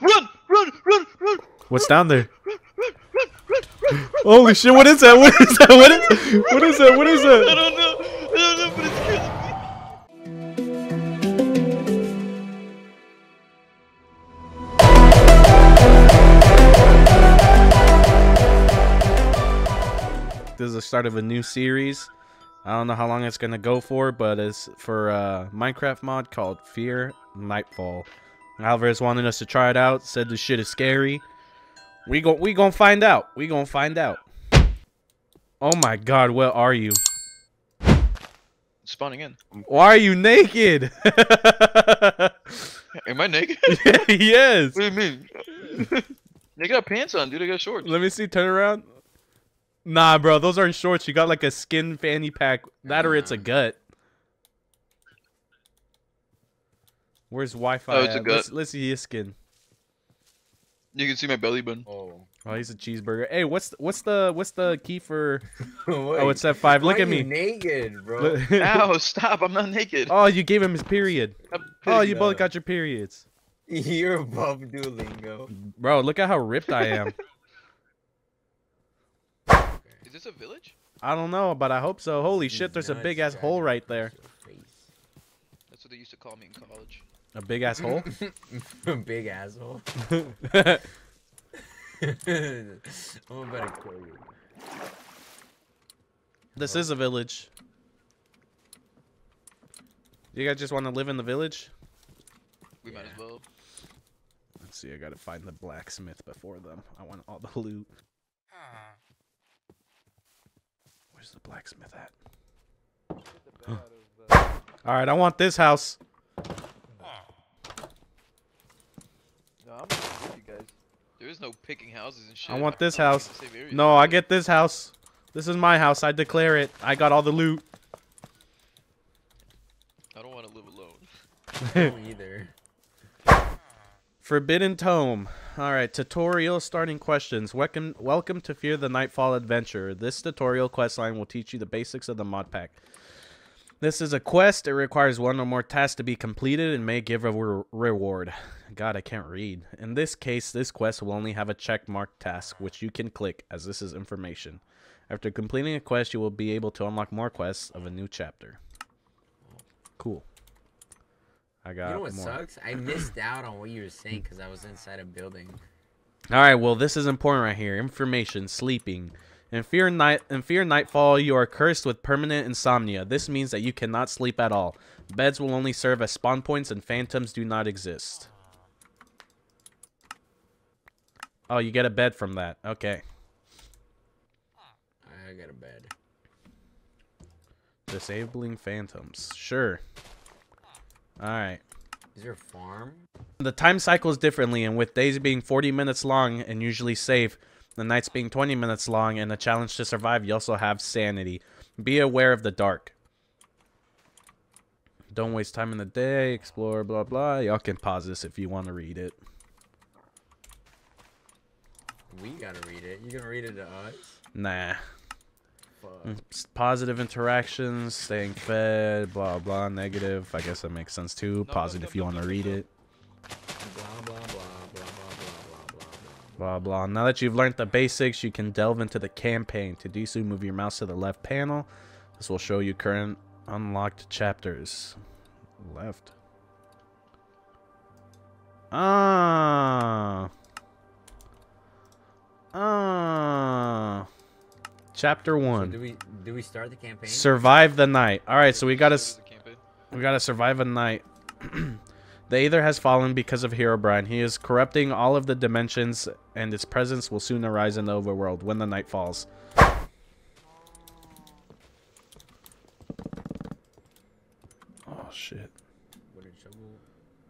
run, run, run, run. What's down there? Holy shit! What is that? What is that? What is? What is that? What is I that? don't know. I don't know, but it's killing me. This is the start of a new series. I don't know how long it's gonna go for, but it's for a Minecraft mod called Fear Nightfall. Alvarez wanted us to try it out. Said the shit is scary. We go. We gonna find out. We gonna find out. Oh my god! Where are you? Spawning in. Why are you naked? Am I naked? yes. what do you mean? they got pants on, dude. I got shorts. Let me see. Turn around. Nah, bro. Those aren't shorts. You got like a skin fanny pack. That or it's a mm. gut. Where's Wi-Fi? Oh, it's a gut. Let's, let's see his skin. You can see my belly button. Oh. Oh, he's a cheeseburger. Hey, what's what's the what's the key for? Oh, Wait, Oh, it's that five. Look at me. naked, bro. Look- Ow! Stop! I'm not naked. oh, you gave him his period. Oh, you both got your periods, You're above Duolingo. bro. Look at how ripped I am. Is this a village? I don't know, but I hope so. Holy shit! There's a big ass hole right there. That's what they used to call me in college. A big ass hole. face. big asshole. I'm about to kill you. this is a village. You guys just want to live in the village? We might as well. Let's see. I gotta find the blacksmith before them. I want all the loot. Ah. Where's the blacksmith at? all right, I want this house. No, I'm with you guys. There is no picking houses and shit. I want I'm this house. in the same area. No, I get this house. This is my house. I declare it. I got all the loot. I don't want to live alone. I don't either. Forbidden Tome. Alright, tutorial starting questions. Welcome welcome to Fear the Nightfall Adventure. This tutorial questline will teach you the basics of the mod pack. This is a quest. It requires one or more tasks to be completed and may give a re- reward. God, I can't read. In this case, this quest will only have a check mark task, which you can click, as this is information. After completing a quest, you will be able to unlock more quests of a new chapter. Cool. I got You know what more. sucks? I missed out on what you were saying because I was inside a building. All right, well, this is important right here. Information: sleeping. In fear night, in fear nightfall, you are cursed with permanent insomnia. This means that you cannot sleep at all. Beds will only serve as spawn points, and phantoms do not exist. Oh, you get a bed from that. Okay. I got a bed. Disabling phantoms. Sure. All right. Is there a farm? The time cycles differently, and with days being 40 minutes long and usually safe, the nights being 20 minutes long and a challenge to survive, you also have sanity. Be aware of the dark. Don't waste time in the day, explore, blah, blah. Y'all can pause this if you want to read it. We gotta read it. You gonna read it to us? Nah. Fuck. Mm, Positive interactions, staying fed, blah, blah. Negative, I guess that makes sense too. Positive if you want to read it. Blah blah blah blah blah blah blah blah. Now that you've learned the basics, you can delve into the campaign. To do so, move your mouse to the left panel. This will show you current unlocked chapters. Left. Ah. Ah. Chapter So one. do we do we start the campaign? Survive the night. All right, so we gotta s- There's a campaign. we gotta survive a night. the Aether has fallen because of Herobrine. He is corrupting all of the dimensions, and its presence will soon arise in the overworld when the night falls. Oh shit! What a trouble.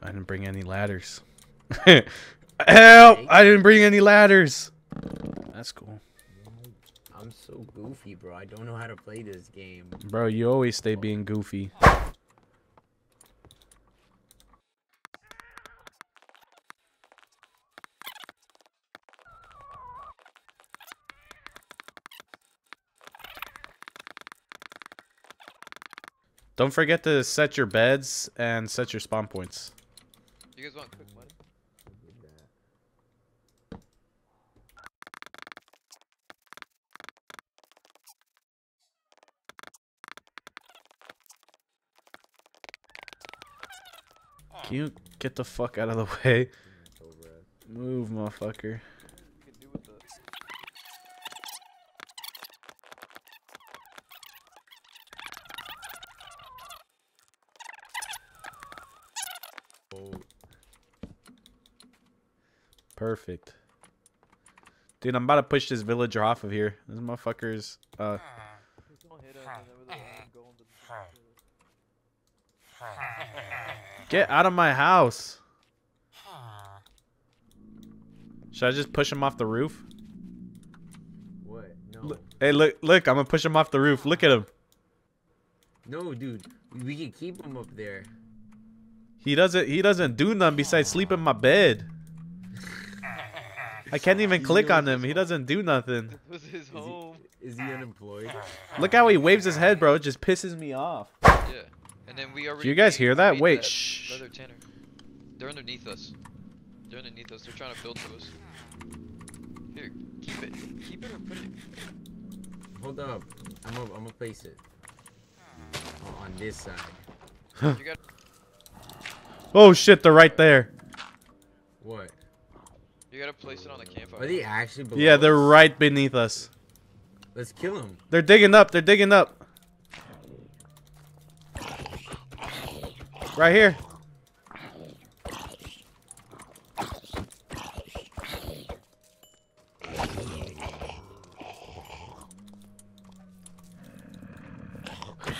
I didn't bring any ladders. Help! I didn't bring any ladders. That's cool, I'm so goofy, bro. I don't know how to play this game. bro. You always stay being goofy. Don't forget to set your beds and set your spawn points. You guys want quick money? Can you get the fuck out of the way? Move, motherfucker. Perfect. Dude, I'm about to push this villager off of here. This motherfucker's uh Don't hit him, and then with the arm go into the- get out of my house. Should I just push him off the roof? what? No. Hey, look, look, I'm gonna push him off the roof. Look at him. No, dude. We- We can keep him up there. He doesn't he doesn't do nothing besides sleep in my bed. I can't even He's click on him. He doesn't do nothing. This was his he- home. Is he unemployed? Look how he waves his head, bro. It just pisses me off. Yeah. And then we already. Do you guys made- hear that? made Wait, shh. Leather tanner. They're underneath us. They're underneath us. They're trying to build to us. Here, keep it. Keep it or put it. Hold up. I'm gonna I'm gonna place it. Oh, on this side. You got. Oh shit, they're right there. What? You gotta place it on the campfire. Are they actually below Yeah, they're us? right beneath us. Let's kill them. They're digging up. They're digging up. Right here.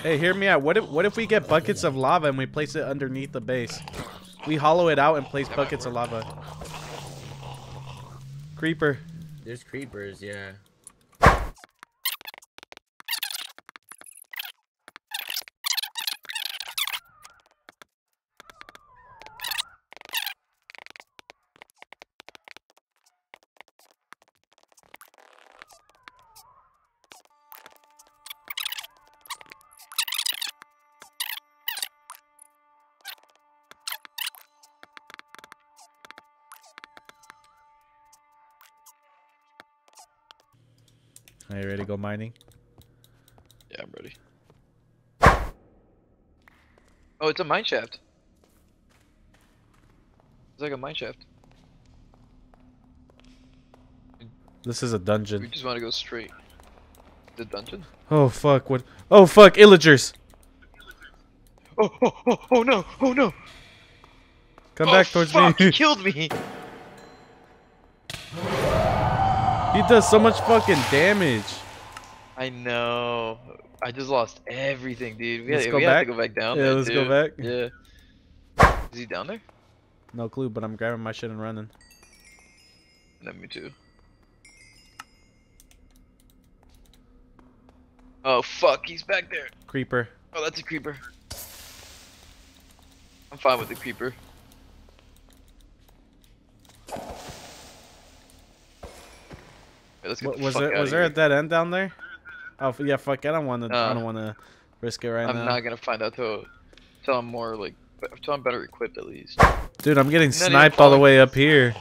Hey, hear me out. What if what if we get buckets of lava and we place it underneath the base? We hollow it out and place buckets of lava. Creeper. There's creepers, yeah. Are you ready to go mining? Yeah, I'm ready. Oh, it's a mine shaft. It's like a mine shaft. This is a dungeon. We just want to go straight. The dungeon? Oh fuck! What? Oh fuck! Illagers! Oh, oh, oh, oh no! Oh no! Come oh, back towards fuck, me. He killed me! He does so much fucking damage. I know. I just lost everything, dude. We, Let's had, go we have back? to go back down Yeah, there. let's go back. Yeah. Is he down there? No clue, but I'm grabbing my shit and running. No, me too. Oh fuck, he's back there. Creeper. Oh, that's a creeper. I'm fine with the creeper. Let's get What, the was fuck there was there here. a dead end down there? Oh yeah, fuck! I don't want to. I Uh, don't want to risk it right I'm now. not gonna find out till, till I'm more like, till I'm better equipped at least. Dude, I'm getting sniped all the way up here.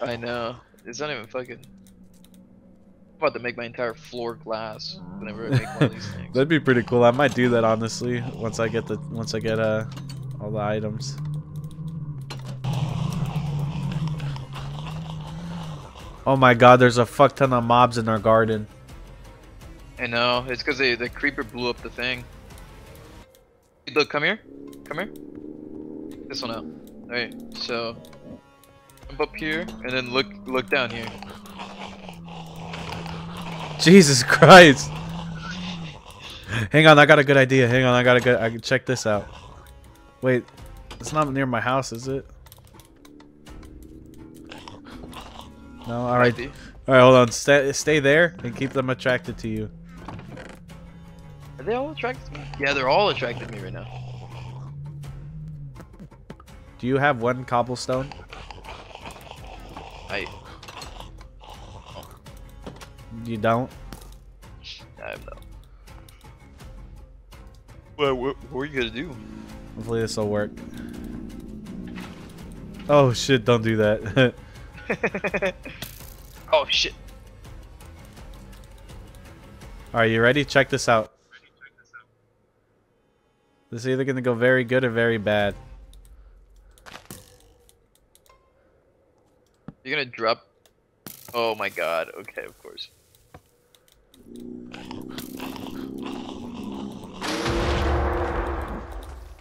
I know. It's not even fucking. I'm about to make my entire floor glass whenever I make one of these things. That'd be pretty cool. I might do that honestly. Once I get the once I get uh all the items. Oh my god, there's a fuck ton of mobs in our garden. I know. It's because the creeper blew up the thing. Look, come here. Come here. This one out. Alright, so jump up here and then look look down here. Jesus Christ. Hang on, I got a good idea. Hang on, I got a good I can check this out. Wait, it's not near my house, is it? No, all right. All right, hold on. Stay stay there and keep them attracted to you. Are they all attracted to me? Yeah, they're all attracted to me right now. Do you have one cobblestone? I You don't? I have no. Well, what, what are you gonna do? Hopefully this will work. Oh shit, don't do that. oh shit. Are you ready? Check this out. This is either going to go very good or very bad. You're going to drop... Oh my god. Okay, of course.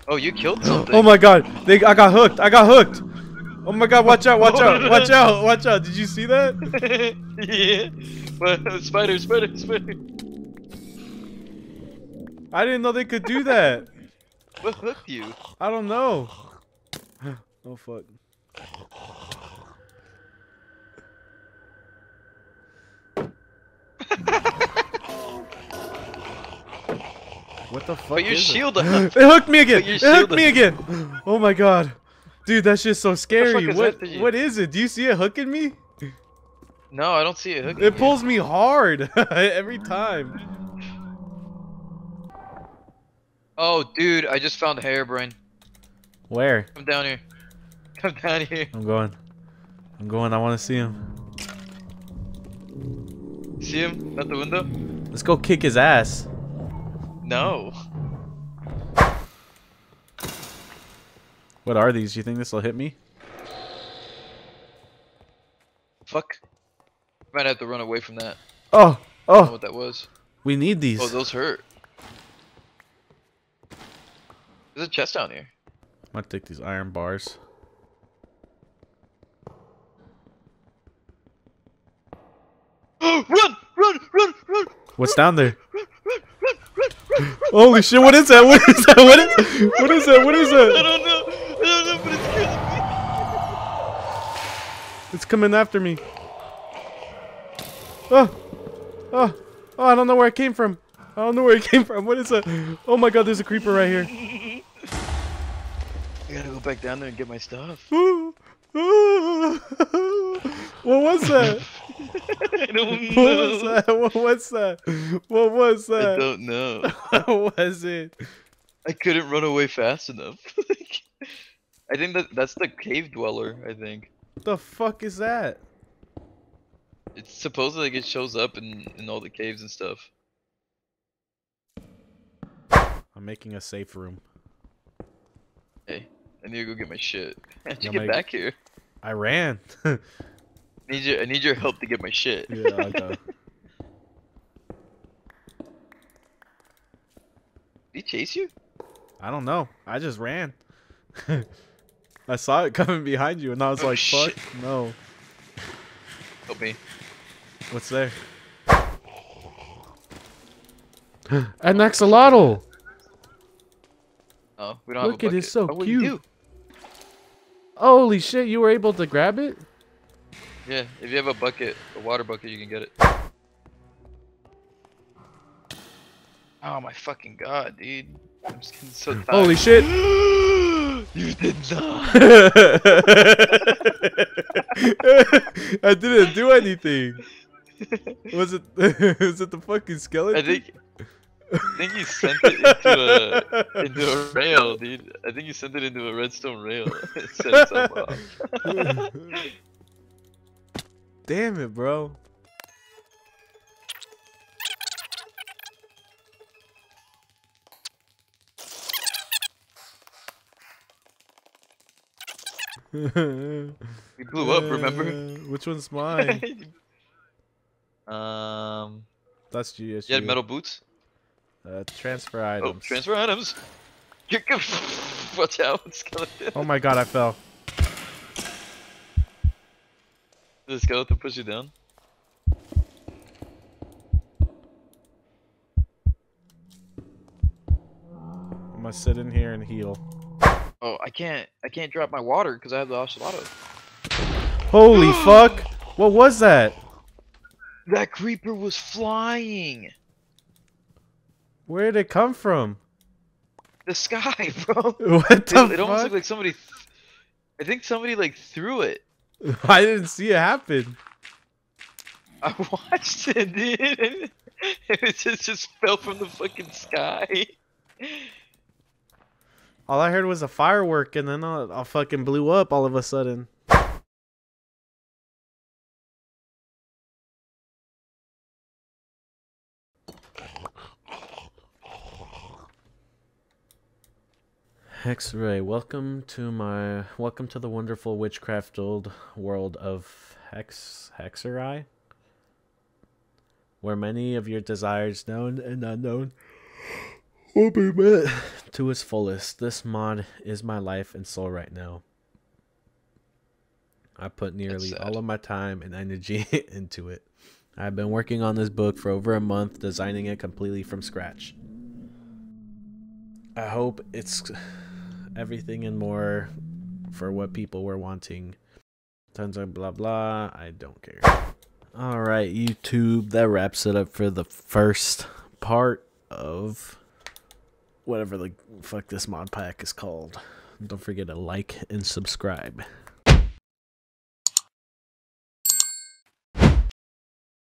Oh, you killed something. oh my god. They, I got hooked. I got hooked. Oh my god, watch out, watch out, watch out, watch out. Did you see that? yeah. Well, spider, spider, spider. I didn't know they could do that. What hooked you? I don't know. Oh fuck. What the fuck? But your is it? up. It hooked me again. It hooked me is- again. Oh my god. Dude, that's just so scary. What what is it? Do you see it hooking me? No, I don't see it hooking. Me. It you. pulls me hard every time. Oh, dude, I just found a Herobrine. Where? Come down here. Come down here. I'm going. I'm going. I want to see him. See him at the window? Let's go kick his ass. No. What are these? You think this will hit me? Fuck. Might have to run away from that. Oh, I don't know oh, what that was. we need these. Oh, those hurt. There's a chest down here. I'm gonna take these iron bars. run! Run! Run! Run! What's down there? Holy shit! What is that? What is that? What is? What is that? What is that? don't know. I don't know, but it's killing me. It's coming after me. Oh, oh, oh! I don't know where it came from. I don't know where it came from. What is that? Oh my god! There's a creeper right here. I gotta go back down there and get my stuff. what was that? I don't What was that? What was that? What was that? I don't know. What was it? I couldn't run away fast enough. I think that that's the cave dweller. I think What the fuck is that? it's supposedly like it shows up in in all the caves and stuff. I'm making a safe room. Hey, I need to go get my shit. How'd you Yeah, get my- back here? I ran. I need your I need your help to get my shit. yeah, I know. Did he chase you? I don't know. I just ran. I saw it coming behind you, and I was Oh, like, "Fuck, no." Help me. What's there? An axolotl. Oh, we don't have Look, a it bucket. is so oh, wait, you cute. Holy shit! You were able to grab it. Yeah, if you have a bucket, a water bucket, you can get it. Oh my fucking god, dude. I'm just getting so tired. Holy shit! you did not. I didn't do anything. Was it? was it the fucking skeleton? I think I think you sent it into a into a rail, dude. I think you sent it into a redstone rail. it set itself off. Damn it, bro. We blew up, remember? Uh, Which one's mine? um, That's GSU. you had metal boots. Uh, transfer Oh, items. transfer items. You're good. Watch out, skeleton. Oh my god, I fell. Did the skeleton push you down? I'm gonna sit in here and heal. Oh, I can't. I can't drop my water because I have the ocelotto. Holy fuck! What was that? That creeper was flying. Where did it come from? The sky, bro. What It, the it almost looked like somebody. I think somebody like threw it. I didn't see it happen. I watched it, dude. It just just fell from the fucking sky. All I heard was a firework, and then I, I fucking blew up all of a sudden. Hexray, welcome to my welcome to the wonderful witchcraft old world of Hex Hexerei. Where many of your desires known and unknown to its fullest. This mod is my life and soul right now. I put nearly all of my time and energy into it. I've been working on this book for over a month, designing it completely from scratch. I hope it's everything and more for what people were wanting. Tons of blah blah. I don't care. All right, YouTube. That wraps it up for the first part of whatever the fuck this mod pack is called. Don't forget to like and subscribe.